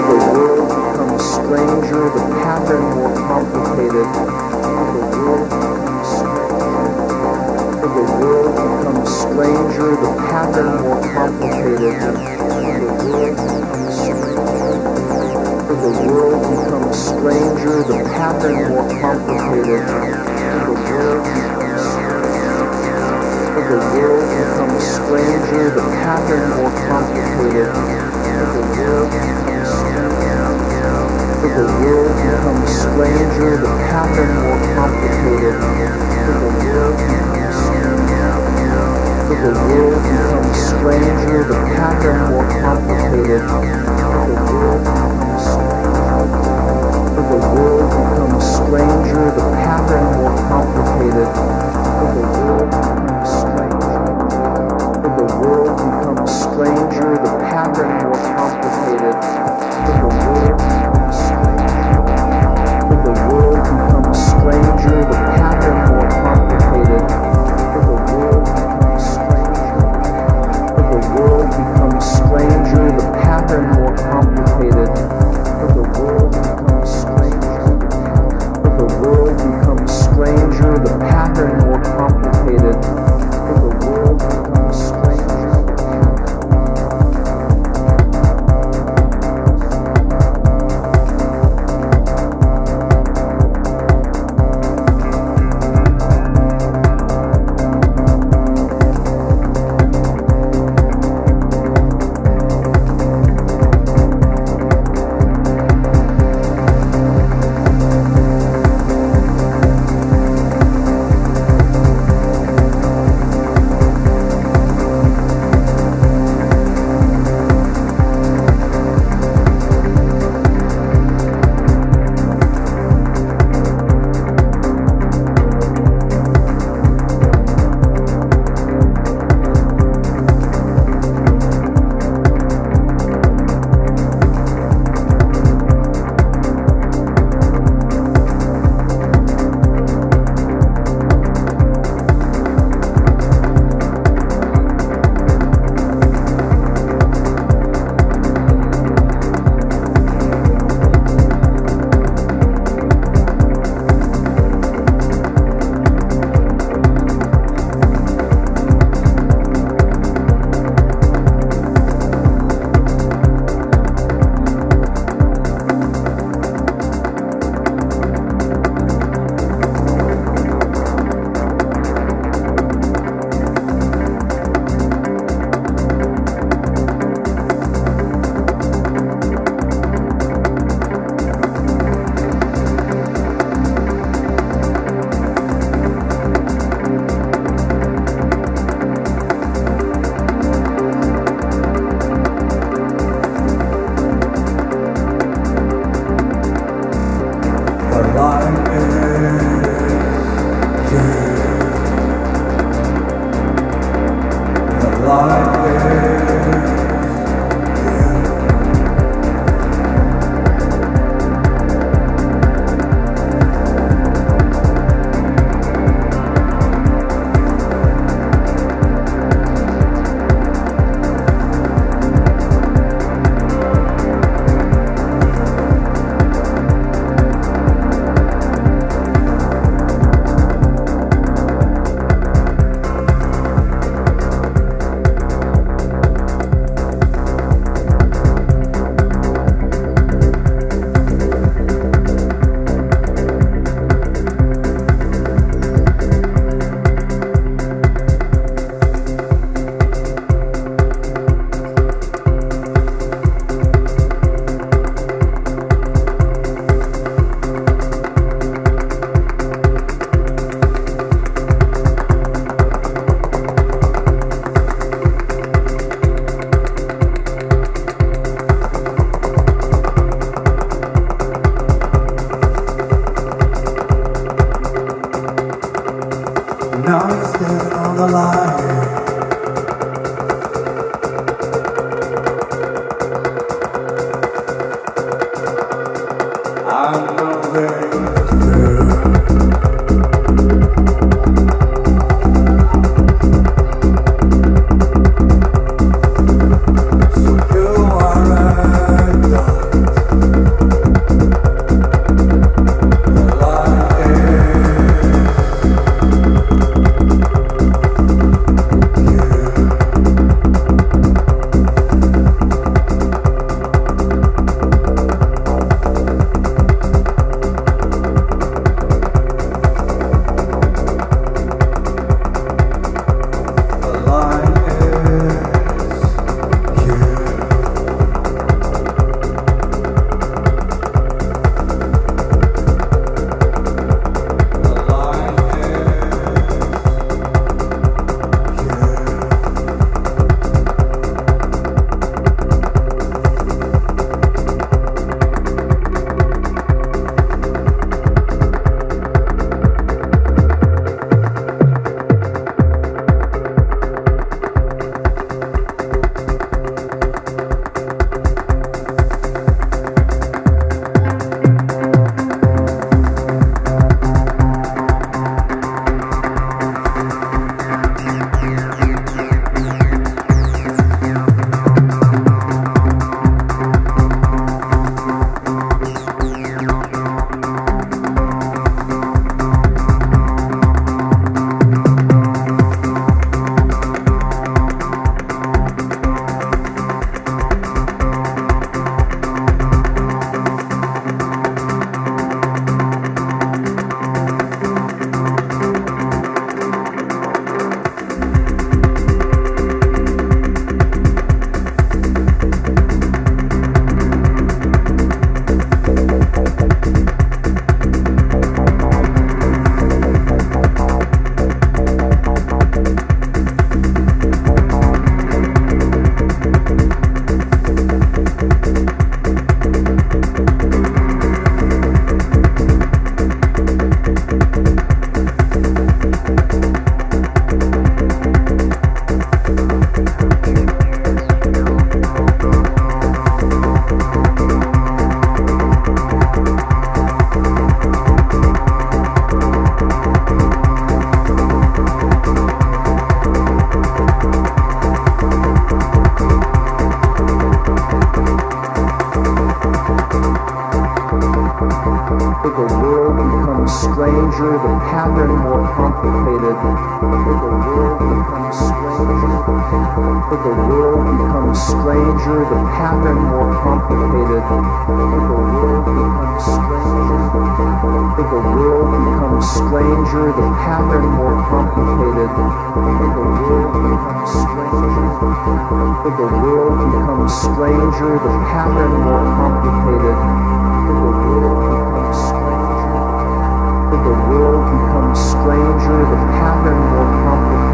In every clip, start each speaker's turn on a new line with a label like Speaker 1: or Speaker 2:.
Speaker 1: As the world becomes stranger, the pattern more complicated. The world becomes stranger, the world becomes stranger, the pattern more complicated. The world becomes stranger, the world becomes stranger, the pattern more complicated. The world the world becomes stranger, the pattern more complicated. The world as the world becomes stranger, the pattern more complicated. As the world becomes becomes stranger, the pattern more complicated. As the world becomes becomes stranger, the pattern more complicated. As the world becomes stranger, the stranger, the pattern more complicated. As the world stranger, the world become stranger, the pattern more complicated? The world become stranger? The world become stranger, the pattern more complicated? The world become stranger? The world become stranger, the pattern more complicated? The world become stranger? The world become stranger, the pattern more complicated?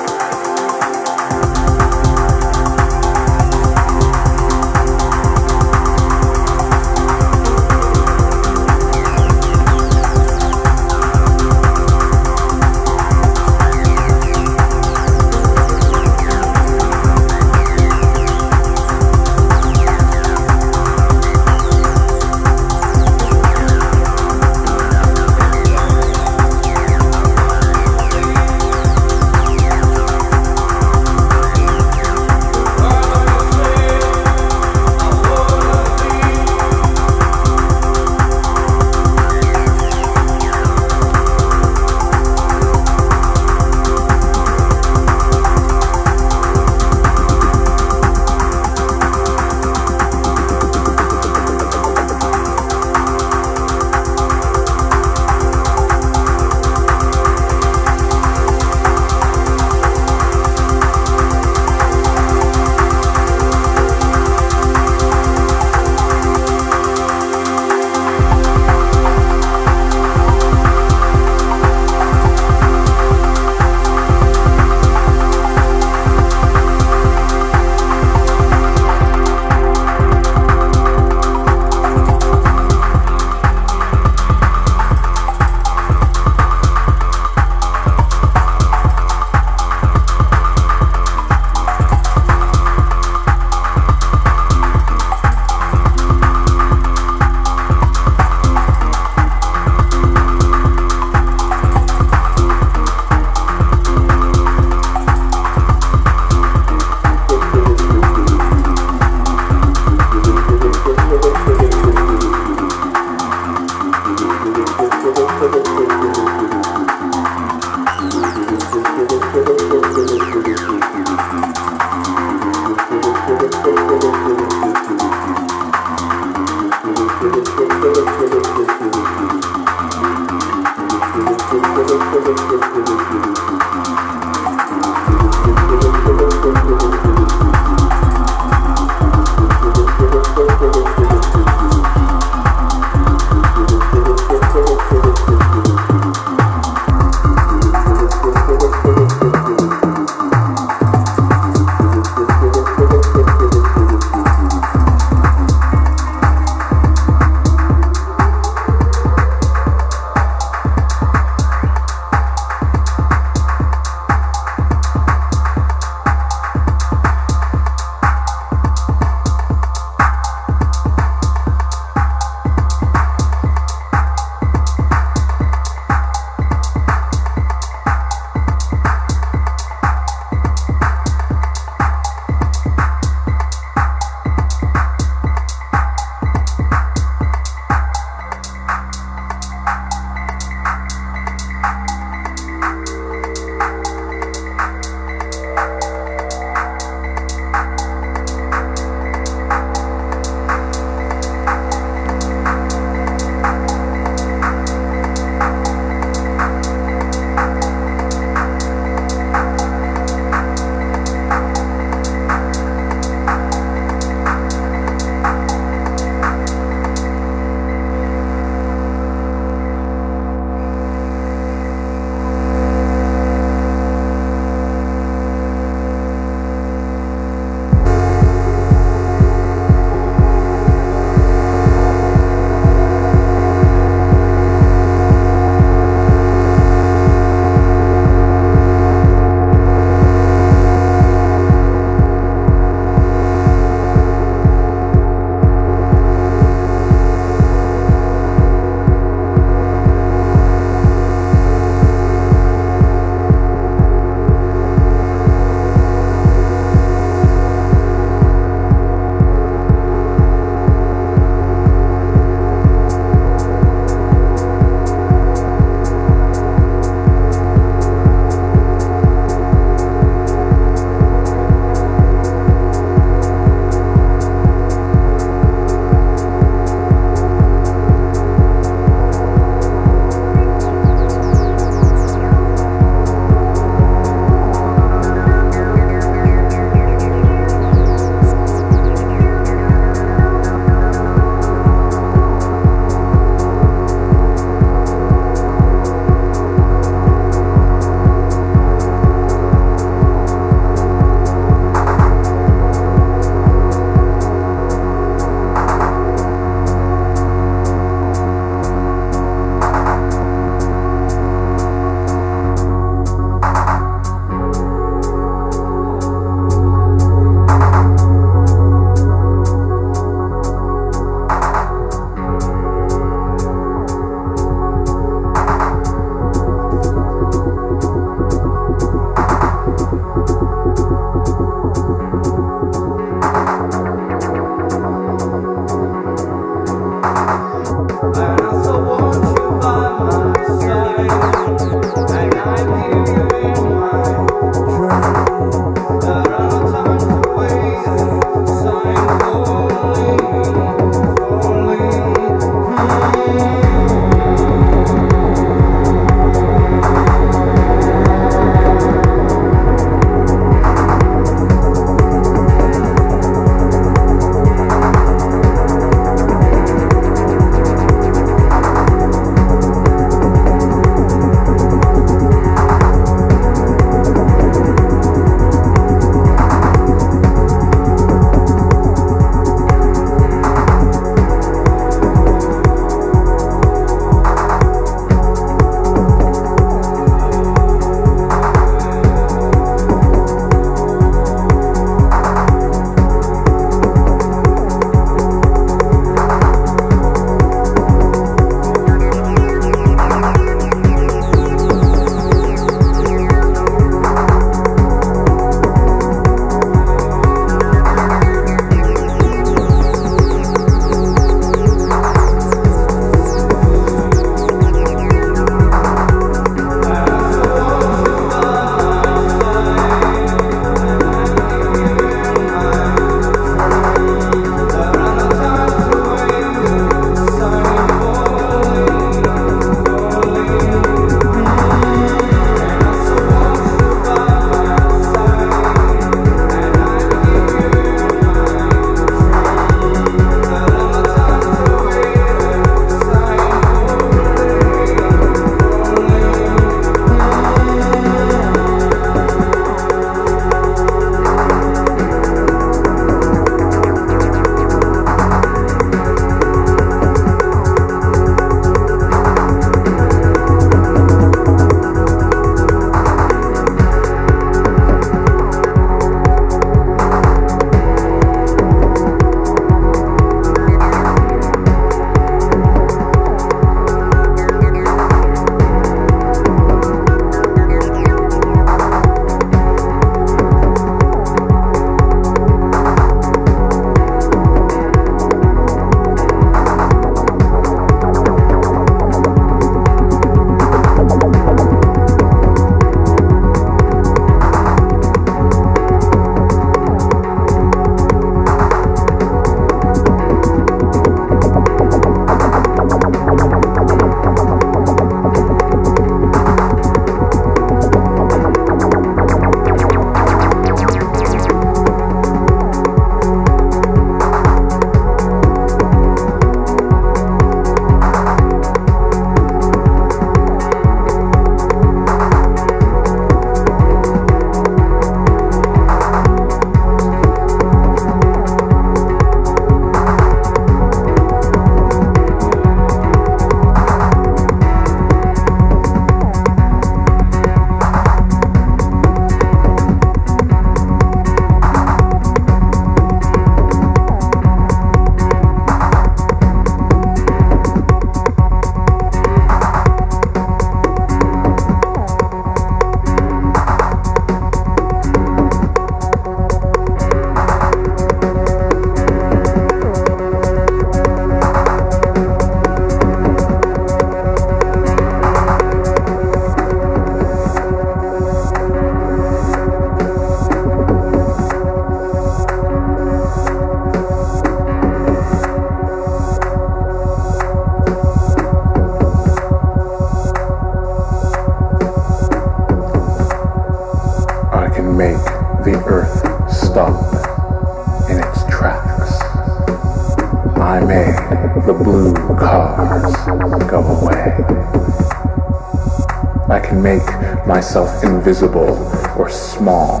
Speaker 2: Myself invisible or small.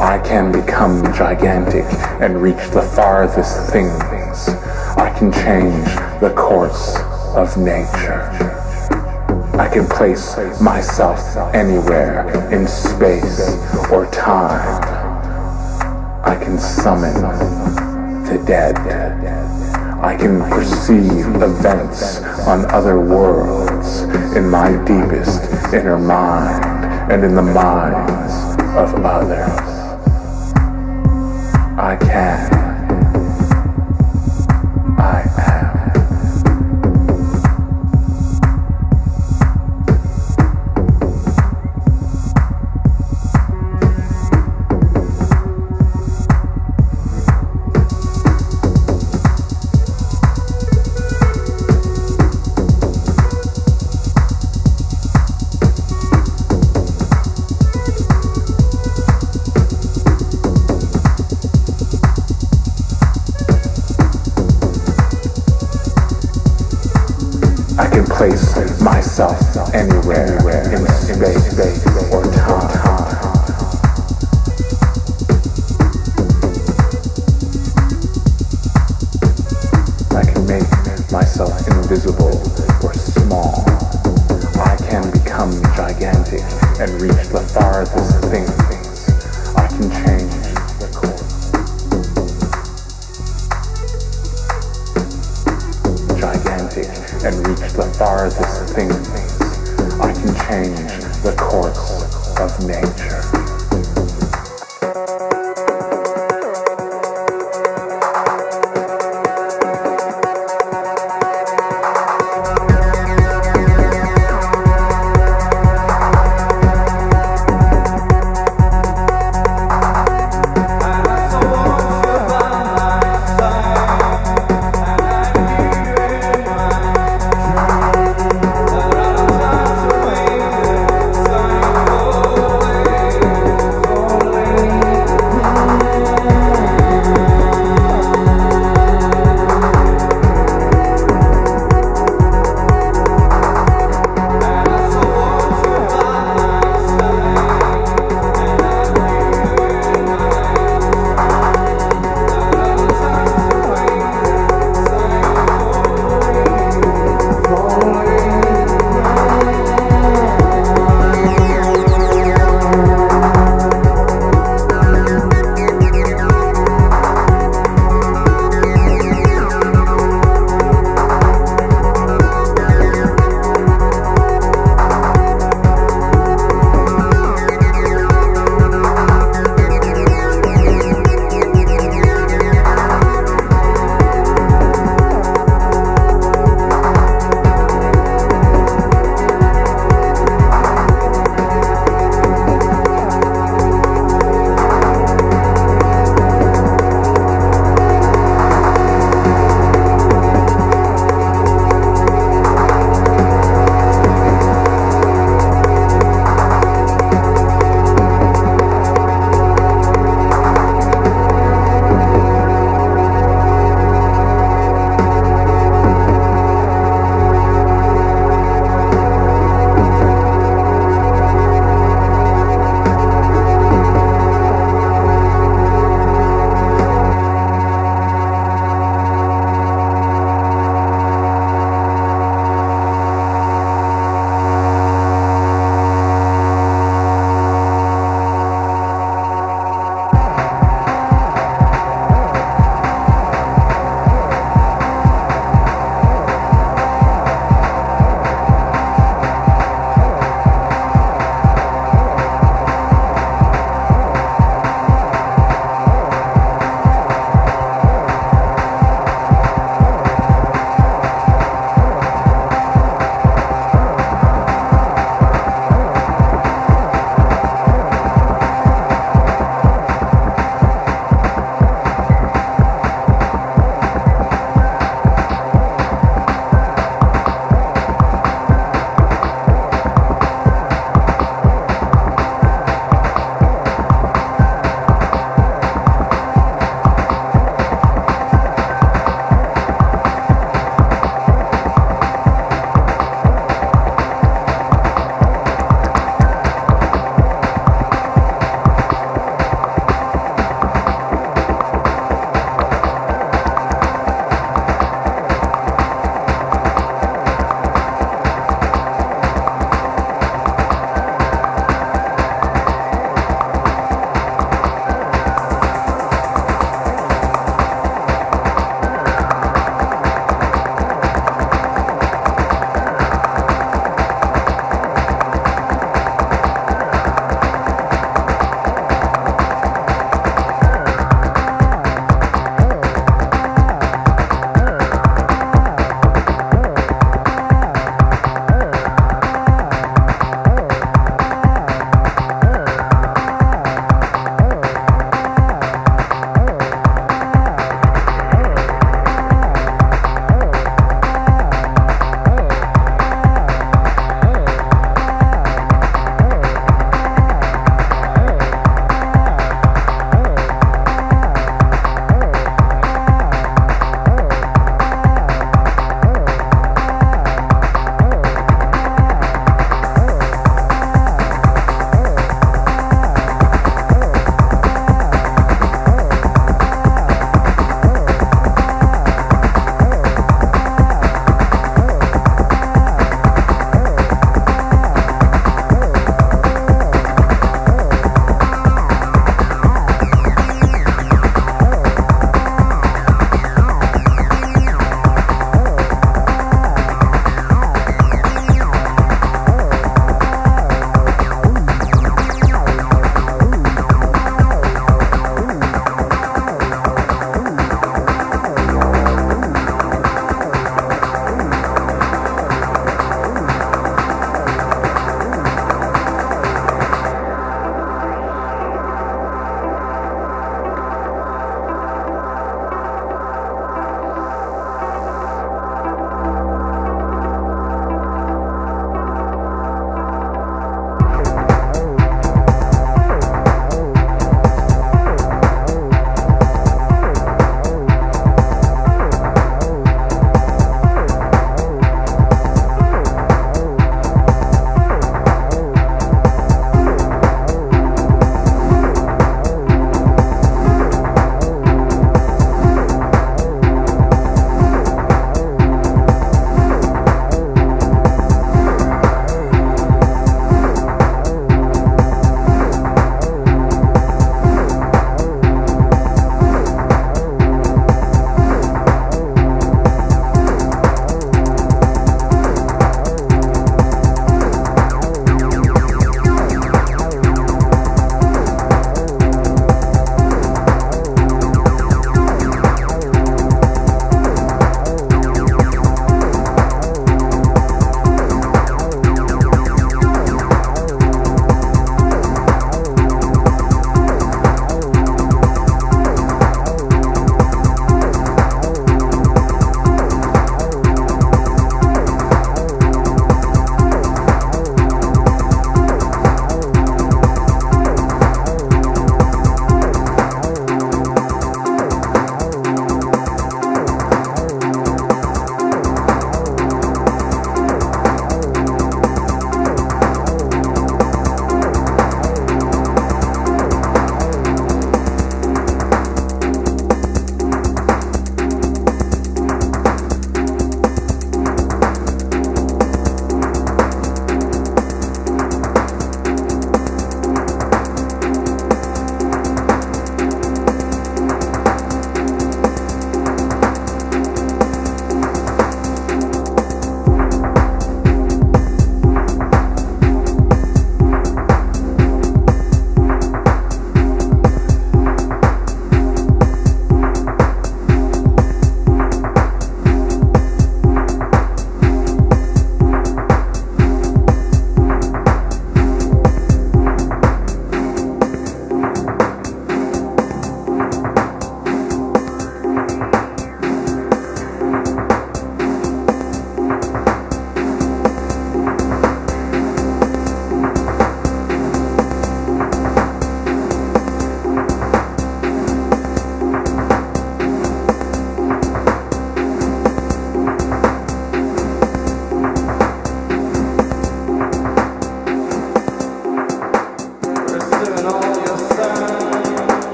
Speaker 2: I can become gigantic and reach the farthest things. I can change the course of nature. I can place myself anywhere in space or time. I can summon the dead. I can perceive events on other worlds in my deepest inner mind and in the minds of others. I can.